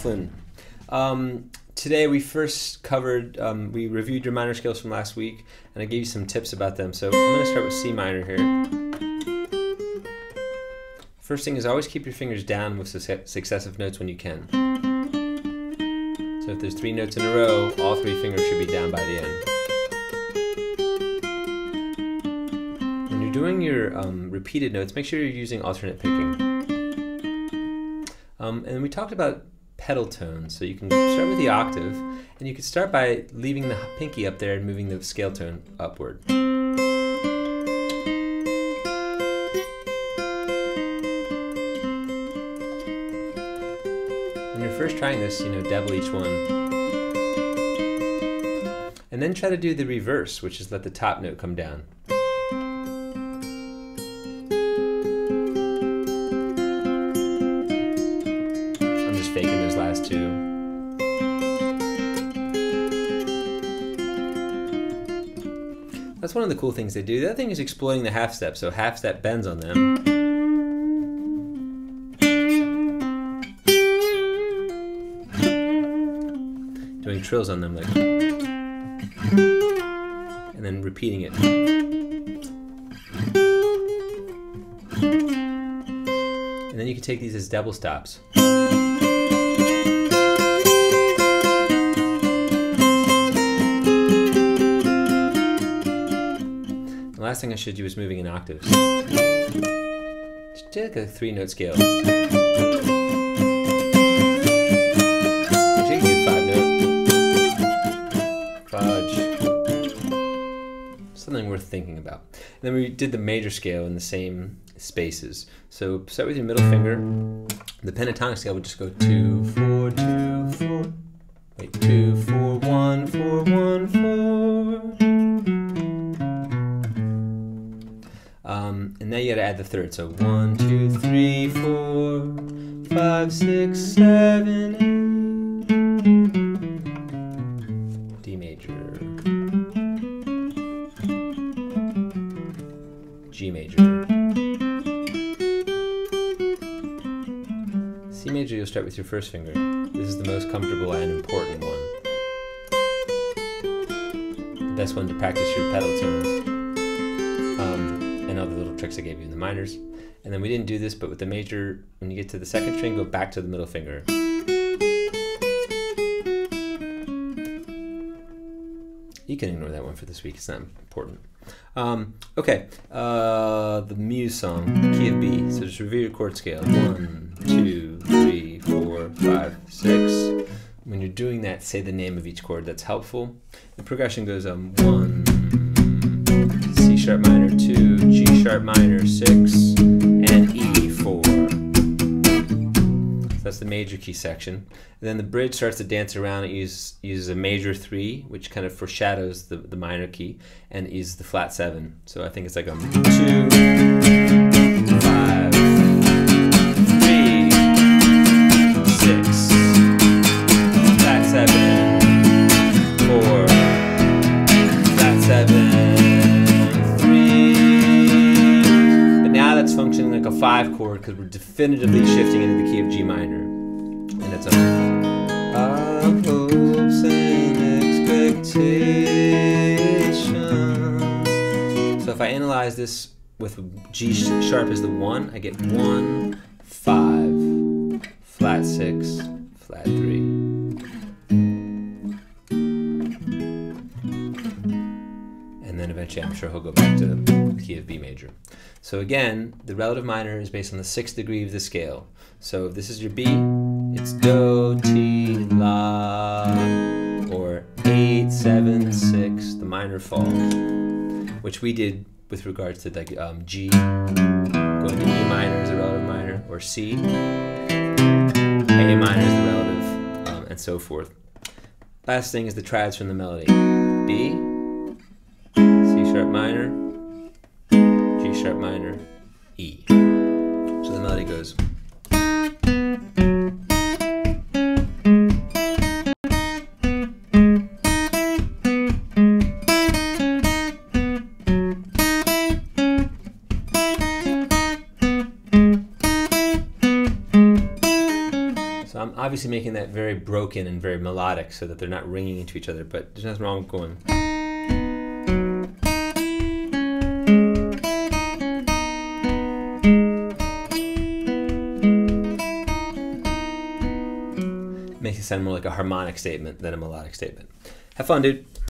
Laughlin. Um, today we first covered, um, we reviewed your minor scales from last week, and I gave you some tips about them. So I'm going to start with C minor here. First thing is always keep your fingers down with successive notes when you can. So if there's three notes in a row, all three fingers should be down by the end. When you're doing your um, repeated notes, make sure you're using alternate picking. Um, and we talked about pedal tones. So you can start with the octave, and you can start by leaving the pinky up there and moving the scale tone upward. When you're first trying this, you know, double each one. And then try to do the reverse, which is let the top note come down. That's one of the cool things they do. The other thing is exploiting the half step. So half step bends on them. Doing trills on them like and then repeating it. And then you can take these as double stops. Last thing I should do is moving in octaves. Just take a three note scale. Something worth thinking about. And then we did the major scale in the same spaces. So start with your middle finger. The pentatonic scale would just go two, four, two, four. Wait, two, four, now you gotta add the third. So one, two, three, four, five, six, seven, eight. D major. G major. C major, you'll start with your first finger. This is the most comfortable and important one. The best one to practice your pedal little tricks I gave you in the minors. And then we didn't do this, but with the major, when you get to the second string, go back to the middle finger. You can ignore that one for this week, it's not important. Um, okay, uh, the Muse song, key of B. So just review your chord scale. One, two, three, four, five, six. When you're doing that, say the name of each chord. That's helpful. The progression goes um, one, C sharp minor, two, G sharp minor, six, and E, four. So that's the major key section. And then the bridge starts to dance around. It uses, uses a major three, which kind of foreshadows the, the minor key, and uses the flat seven. So I think it's like a two, five chord because we're definitively shifting into the key of G minor. And it's a of hopes and expectations. So if I analyze this with G sharp as the one, I get one, five, flat six, flat three. And I'm sure he'll go back to the key of B major. So again, the relative minor is based on the sixth degree of the scale. So if this is your B, it's Do, Ti, La, or 8, 7, 6, the minor fall, which we did with regards to like um, G, going to E minor is the relative minor, or C, A minor is the relative, um, and so forth. Last thing is the triads from the melody. B, C G sharp minor, E. So the melody goes. So I'm obviously making that very broken and very melodic so that they're not ringing into each other. But there's nothing wrong with going. Makes it sound more like a harmonic statement than a melodic statement. Have fun, dude.